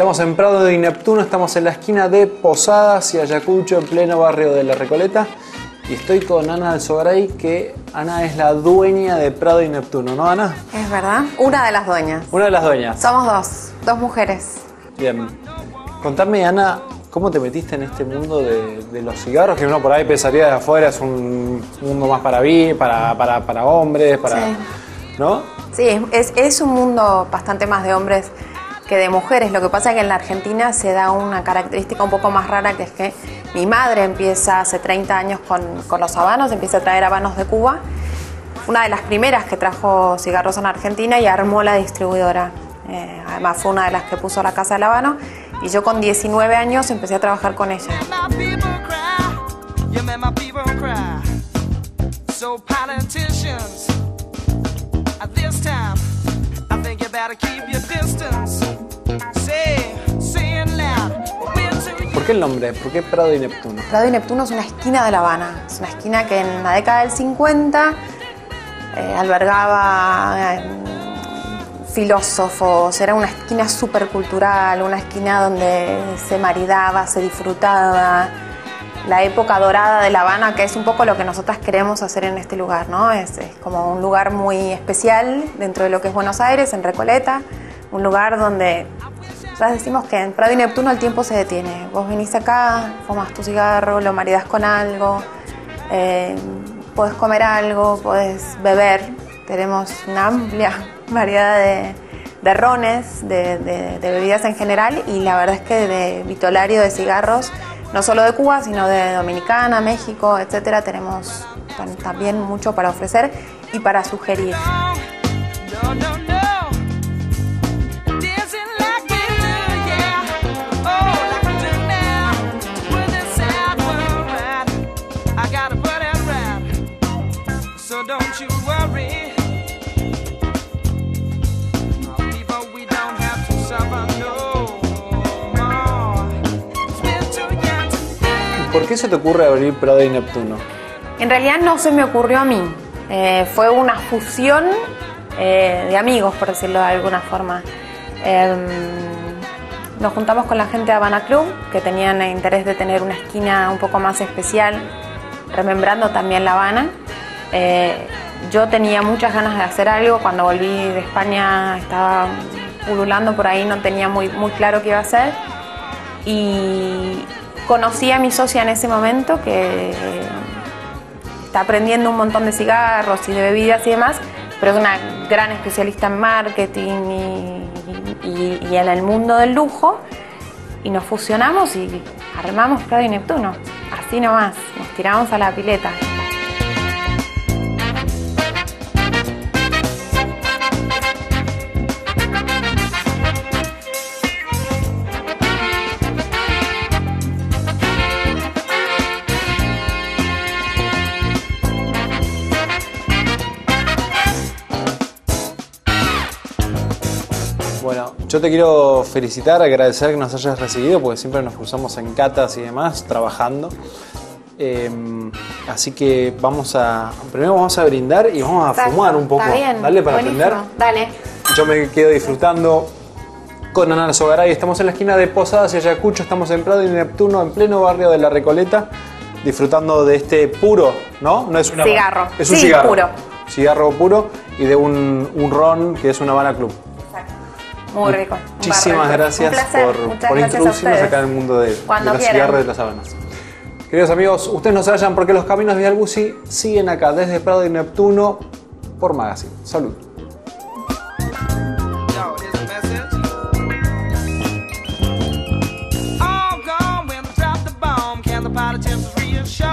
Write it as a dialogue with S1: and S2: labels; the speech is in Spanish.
S1: Estamos en Prado de Neptuno, estamos en la esquina de Posadas y Ayacucho, en pleno barrio de La Recoleta. Y estoy con Ana Alzogaray, que Ana es la dueña de Prado y Neptuno, ¿no, Ana?
S2: Es verdad. Una de las dueñas.
S1: Una de las dueñas.
S2: Somos dos, dos mujeres.
S1: Bien. Contame, Ana, ¿cómo te metiste en este mundo de, de los cigarros? Que uno por ahí pensaría de afuera, es un mundo más para mí, para, para, para hombres, para.
S2: Sí.
S1: ¿No?
S2: Sí, es, es un mundo bastante más de hombres que de mujeres. Lo que pasa es que en la Argentina se da una característica un poco más rara, que es que mi madre empieza hace 30 años con, con los habanos, empieza a traer habanos de Cuba. Una de las primeras que trajo cigarros en Argentina y armó la distribuidora. Eh, además fue una de las que puso la casa del habano. Y yo con 19 años empecé a trabajar con ella.
S1: ¿Por qué el nombre? ¿Por qué Prado y Neptuno?
S2: Prado y Neptuno es una esquina de La Habana. Es una esquina que en la década del 50 eh, albergaba eh, filósofos. Era una esquina súper cultural, una esquina donde se maridaba, se disfrutaba. La época dorada de La Habana, que es un poco lo que nosotras queremos hacer en este lugar, ¿no? Es, es como un lugar muy especial dentro de lo que es Buenos Aires, en Recoleta. Un lugar donde ya decimos que en Prado y Neptuno el tiempo se detiene. Vos viniste acá, fumas tu cigarro, lo maridas con algo, eh, podés comer algo, podés beber. Tenemos una amplia variedad de, rones, de, de- bebidas en general y la verdad es que de vitolario de cigarros, no solo de Cuba, sino de Dominicana, México, etcétera, tenemos tam- también mucho para ofrecer y para sugerir.
S1: ¿Por qué se te ocurre abrir Prado y Neptuno?
S2: En realidad no se me ocurrió a mí. Eh, fue una fusión eh, de amigos, por decirlo de alguna forma. Em, nos juntamos con la gente de Habana Club, que tenían el interés de tener una esquina un poco más especial, remembrando también La Habana. Eh, yo tenía muchas ganas de hacer algo. Cuando volví de España estaba pululando por ahí, no tenía muy, muy claro qué iba a hacer. Y conocí a mi socia en ese momento que está aprendiendo un montón de cigarros y de bebidas y demás, pero es una gran especialista en marketing y, y- en el mundo del lujo. Y nos fusionamos y armamos Prado y Neptuno. Así nomás, nos tiramos a la pileta.
S1: Yo te quiero felicitar, agradecer que nos hayas recibido, porque siempre nos cruzamos en catas y demás, trabajando. Eh, así que vamos a. Primero vamos a brindar y vamos a fumar un poco.
S2: Está bien.
S1: Dale para
S2: buenísimo.
S1: aprender.
S2: Dale.
S1: Yo me quedo disfrutando con Ana Sogaray. Estamos en la esquina de Posadas y Ayacucho, estamos en Prado y Neptuno, en pleno barrio de La Recoleta, disfrutando de este puro, ¿no? No es una
S2: Cigarro.
S1: Es un
S2: Sí,
S1: cigarro.
S2: puro.
S1: Cigarro puro y de un, un ron que es una Habana Club.
S2: Muy rico.
S1: Muchísimas gracias por, por
S2: gracias
S1: introducirnos acá en el mundo de, de cigarros y de las sábanas. Queridos amigos, ustedes no se vayan porque los caminos de Albusi siguen acá desde Prado y Neptuno por Magazine. Salud.
S3: Yo,